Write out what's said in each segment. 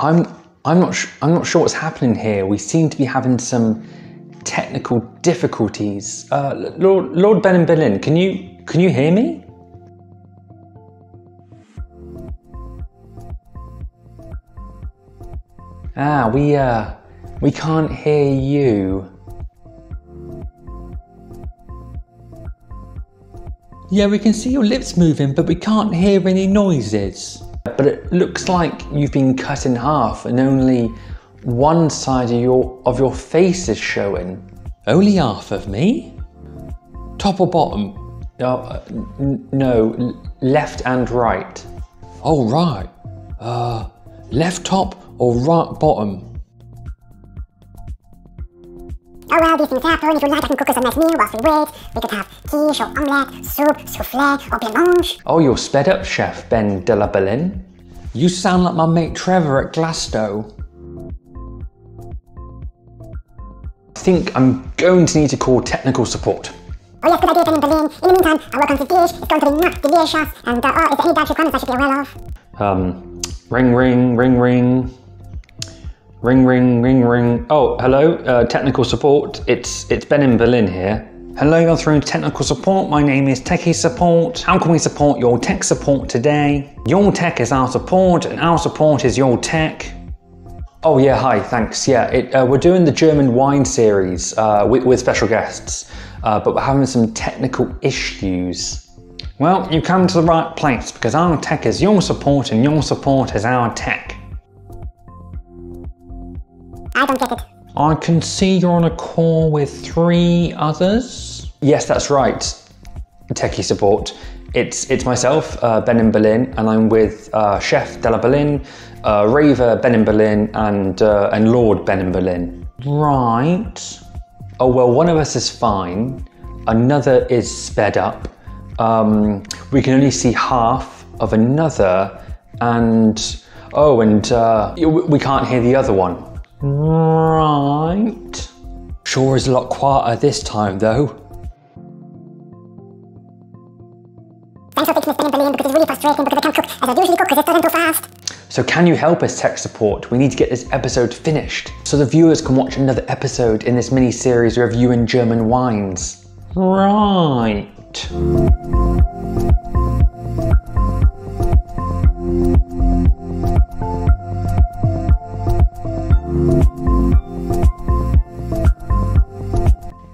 I'm I'm not I'm not sure what's happening here. We seem to be having some technical difficulties. Uh, Lord Lord Ben in Berlin, can you can you hear me? Ah, we uh we can't hear you. Yeah, we can see your lips moving, but we can't hear any noises. But it looks like you've been cut in half and only one side of your of your face is showing. Only half of me? Top or bottom? uh, no, left and right. Oh right. Uh, left top or right bottom? Oh well, these things happen. If you like, I can cook us a nice meal whilst we wait. We could have quiche or omelette, soup, souffle or blancmange. Oh, you're sped up, Chef Ben de la Berlin. You sound like my mate Trevor at Glasto. I think I'm going to need to call technical support. Oh yes, good idea, Ben in Berlin. In the meantime, I'll work on this dish. It's going to be not delicious. And uh, oh, is there any dietary requirements I should be aware of? Um, ring, ring, ring, ring. Ring, ring, ring, ring. Oh, hello, uh, technical support. It's it's Ben in Berlin here. Hello, you're through technical support. My name is Techie Support. How can we support your tech support today? Your tech is our support, and our support is your tech. Oh yeah, hi, thanks. Yeah, it, uh, we're doing the German wine series uh, with, with, special guests, uh, but we're having some technical issues. Well, you come to the right place because our tech is your support, and your support is our tech. I don't get it. I can see you're on a call with three others. Yes, that's right. Techie support. It's it's myself, uh, Ben in Berlin, and I'm with uh, Chef de la Berlin, uh, Raver Ben in Berlin, and uh, and Lord Ben in Berlin. Right. Oh well, one of us is fine. Another is sped up. Um, we can only see half of another, and oh, and uh, we can't hear the other one. Right. Sure is a lot quieter this time though. Thanks for fixing this Berlin because it's really frustrating because I can't cook as I usually cook because it doesn't fast. So can you help us tech support? We need to get this episode finished so the viewers can watch another episode in this mini series reviewing German wines. Right.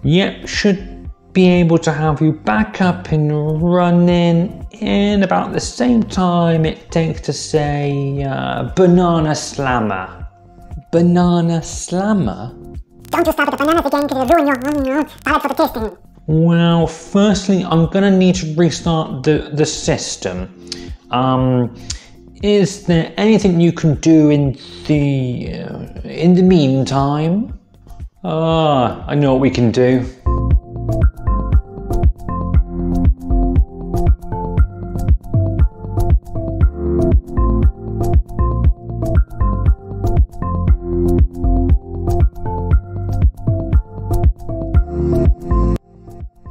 Yep, should be able to have you back up and running in about the same time it takes to say uh, banana slammer. Banana slammer? Don't you start the bananas again because you'll ruin your palate for the tasting. Well, firstly, I'm gonna need to restart the, the system. Um, is there anything you can do in the uh, in the meantime? Ah, I know what we can do.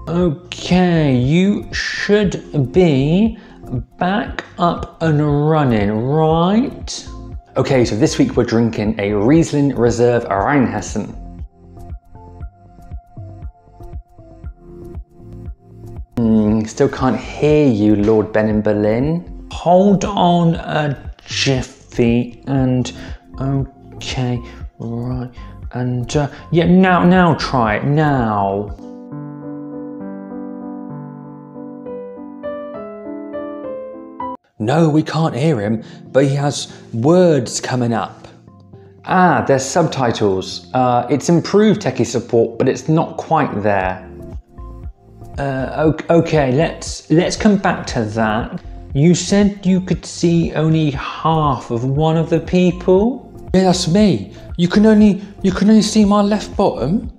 Okay, you should be back up and running, right? Okay, so this week we're drinking a Riesling Reserve Rheinhessen. Still can't hear you, Lord Ben in Berlin. Hold on a jiffy and okay, right, and uh, yeah, now, now try it, now. No, we can't hear him, but he has words coming up. Ah, there's subtitles. Uh, it's improved techie support, but it's not quite there. Uh, okay, let's let's come back to that. You said you could see only half of one of the people. Yeah, that's me. You can only you can only see my left bottom.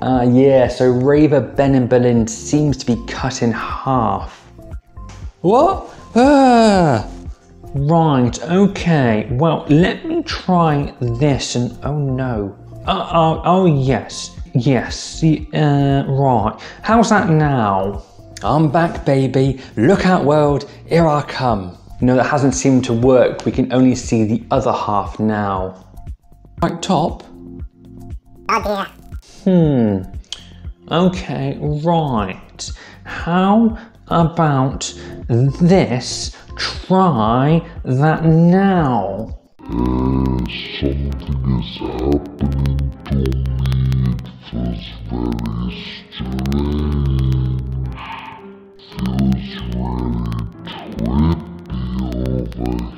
Ah, uh, yeah. So Raver Ben in Berlin seems to be cut in half. What? Ah. Right. Okay. Well, let me try this. And oh no. Uh, oh, oh yes. Yes, uh, right. How's that now? I'm back, baby. Look out, world. Here I come. No, that hasn't seemed to work. We can only see the other half now. Right top? Oh dear. Okay, right. How about this? Try that now. something is happening to me. It feels very strange. Feels really trippy over here.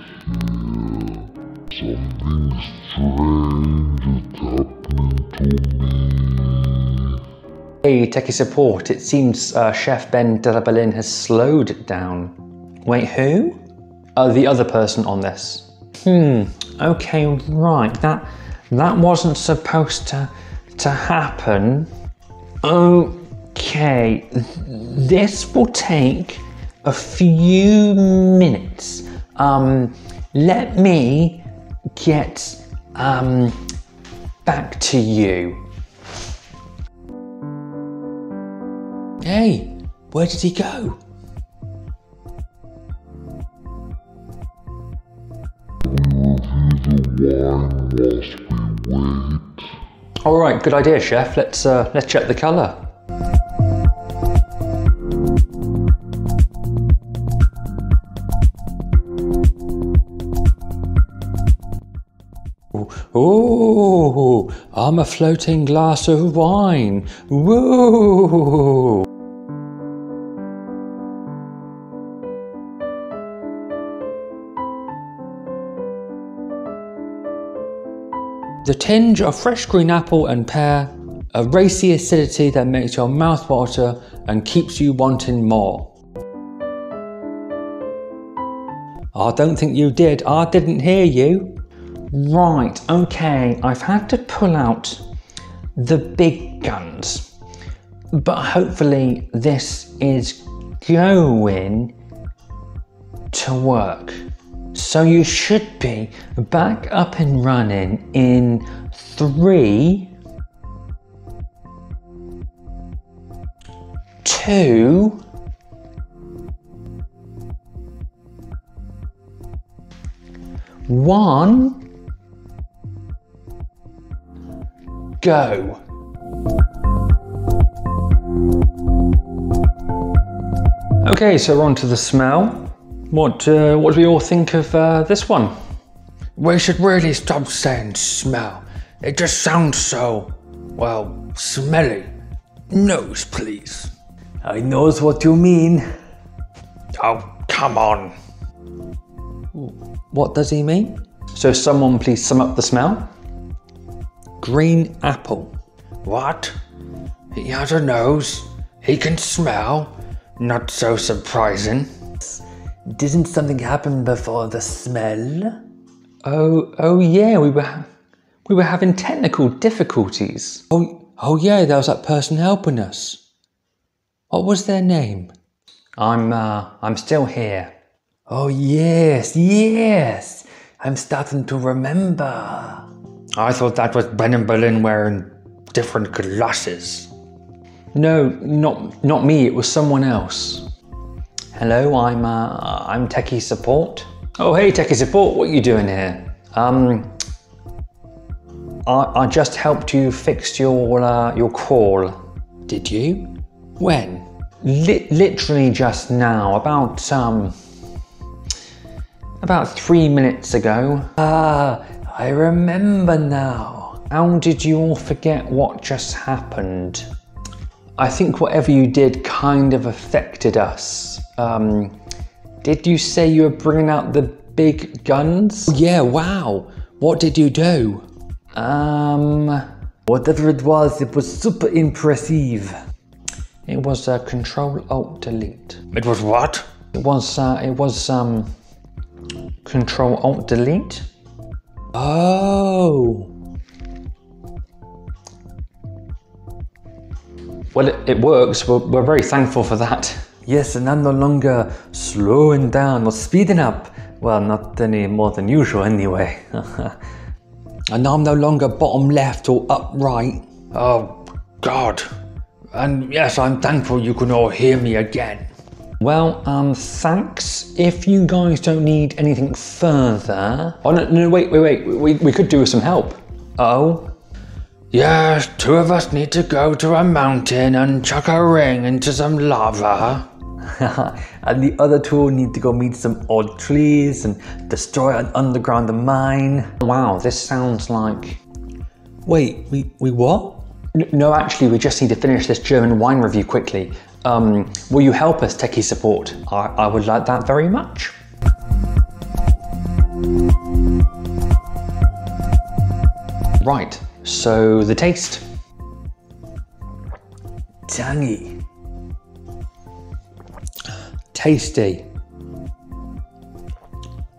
Something strange is happening to me. Hey, techie support. It seems uh, Chef Ben de la Berlin has slowed down. Wait, who? Uh, the other person on this. Hmm. Okay, right. That that wasn't supposed to to happen. Okay, this will take a few minutes. Um, let me get um back to you. Hey, where did he go? All right, good idea, chef. Let's uh, let's check the color. Ooh, I'm a floating glass of wine. Woo! The tinge of fresh green apple and pear, a racy acidity that makes your mouth water and keeps you wanting more. I don't think you did. I didn't hear you. Right, okay, I've had to pull out the big guns, but hopefully this is going to work. So you should be back up and running in three, two, one, go. Okay, so on to the smell. What, uh, what do we all think of uh, this one? We should really stop saying smell. It just sounds so, well, smelly. Nose, please. I knows what you mean. Oh, come on. What does he mean? So, someone please sum up the smell. Green apple. What? He has a nose. He can smell. Not so surprising. Didn't something happen before the smell? Oh, oh yeah, we were we were having technical difficulties. Oh, oh yeah, there was that person helping us. What was their name? I'm uh, I'm still here. Oh yes, yes. I'm starting to remember. I thought that was Ben in Berlin wearing different glasses. No, not not me. It was someone else. Hello, I'm uh, I'm Techie Support. Oh, hey, Techie Support. What are you doing here? Um, I, I just helped you fix your uh, your call. Did you? When? Li- literally just now. About um. About three minutes ago. Ah, I remember now. How did you all forget what just happened? I think whatever you did kind of affected us. Um, did you say you were bringing out the big guns? Yeah, wow. What did you do? Um, whatever it was, it was super impressive. It was uh, Control Alt Delete. It was what? It was uh, it was um Control Alt Delete. Oh. Well, it, it works. We're, we're very thankful for that. Yes, and I'm no longer slowing down or speeding up. Well, not any more than usual, anyway. and I'm no longer bottom left or up right. Oh, God. And yes, I'm thankful you can all hear me again. Well, um, thanks. If you guys don't need anything further. Oh, no, no, wait, wait, wait. We, we could do with some help. Oh? Yes, two of us need to go to a mountain and chuck a ring into some lava. and the other two need to go meet some odd trees and destroy an underground mine. Wow, this sounds like. Wait, we, we what? No, actually, we just need to finish this German wine review quickly. Um, will you help us, techie support? I, I would like that very much. Right, so the taste. Tangy. Tasty.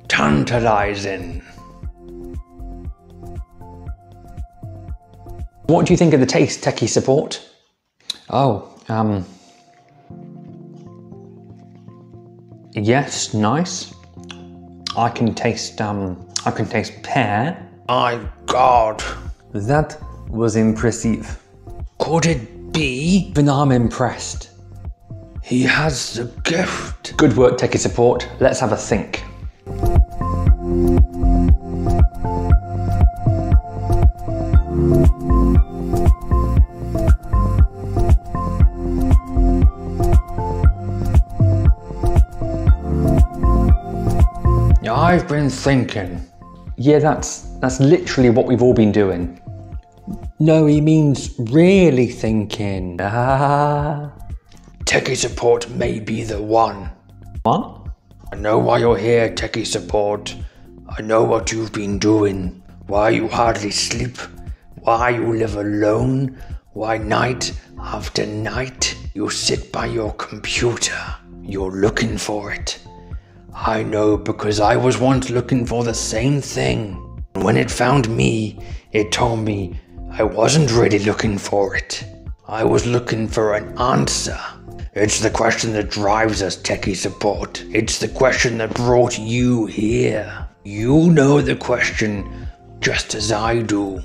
Tantalizing. What do you think of the taste, techie support? Oh, um. Yes, nice. I can taste, um, I can taste pear. My God. That was impressive. Could it be? Even I'm impressed. He has the gift. Good work, techie support. Let's have a think. I've been thinking. Yeah, that's that's literally what we've all been doing. No, he means really thinking. Ah. Techie support may be the one. What? I know why you're here, Techie support. I know what you've been doing. Why you hardly sleep. Why you live alone. Why night after night you sit by your computer. You're looking for it. I know because I was once looking for the same thing. When it found me, it told me I wasn't really looking for it. I was looking for an answer. It's the question that drives us, techie support. It's the question that brought you here. You know the question just as I do.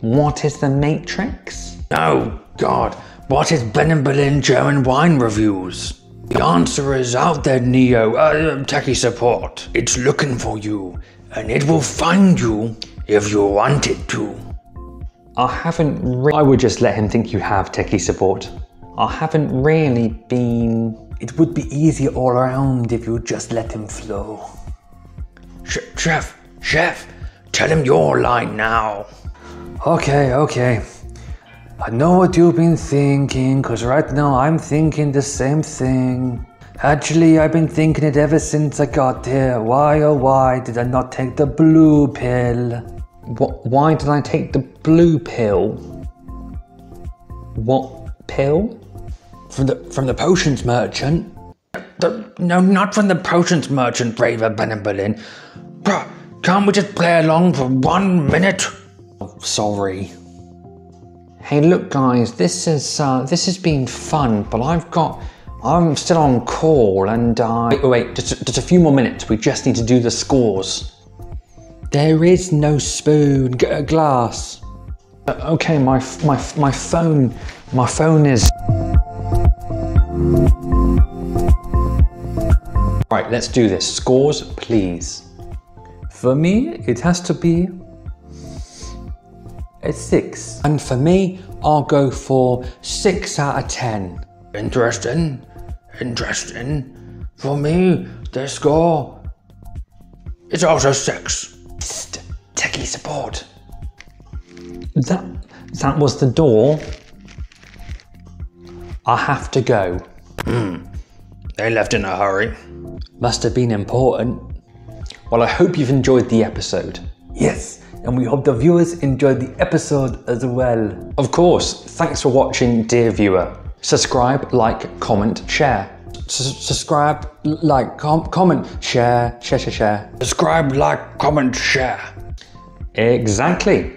What is the Matrix? Oh, God, what is Ben in Berlin German wine reviews? The answer is out there, Neo, uh, techie support. It's looking for you, and it will find you if you want it to. I haven't. Re- I would just let him think you have techie support. I haven't really been. It would be easier all around if you just let him flow. Sh- chef, chef, tell him your line now. Okay, okay. I know what you've been thinking, because right now I'm thinking the same thing. Actually, I've been thinking it ever since I got here. Why oh why did I not take the blue pill? What? Why did I take the blue pill? What pill? From the from the potions merchant. The, no, not from the potions merchant, braver Ben in Berlin. Bruh, can't we just play along for one minute? Sorry. Hey, look, guys. This is uh, this has been fun, but I've got. I'm still on call, and uh, wait, wait, wait just, just a few more minutes. We just need to do the scores. There is no spoon. Get a glass. Uh, okay, my f- my f- my phone. My phone is. Right, let's do this. Scores, please. For me, it has to be a six. And for me, I'll go for six out of ten. Interesting, interesting. For me, the score is also six. Psst, techie support. That that was the door. I have to go. Hmm. They left in a hurry. Must have been important. Well, I hope you've enjoyed the episode. Yes, and we hope the viewers enjoyed the episode as well. Of course, thanks for watching, dear viewer. Subscribe, like, comment, share. S- subscribe, like, com- comment, share, share, share, share. Subscribe, like, comment, share. Exactly.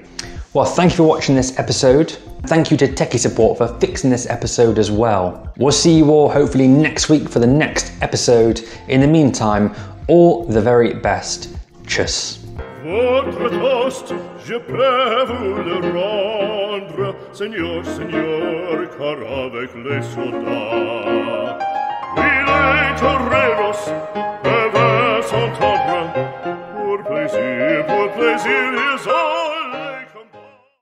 Well, thank you for watching this episode. Thank you to Techie Support for fixing this episode as well. We'll see you all hopefully next week for the next episode. In the meantime, all the very best. Tchuss. Votre toast, je peux vous le rendre, Seigneur, Seigneur, car avec les soldats, plaisir, pour plaisir is all.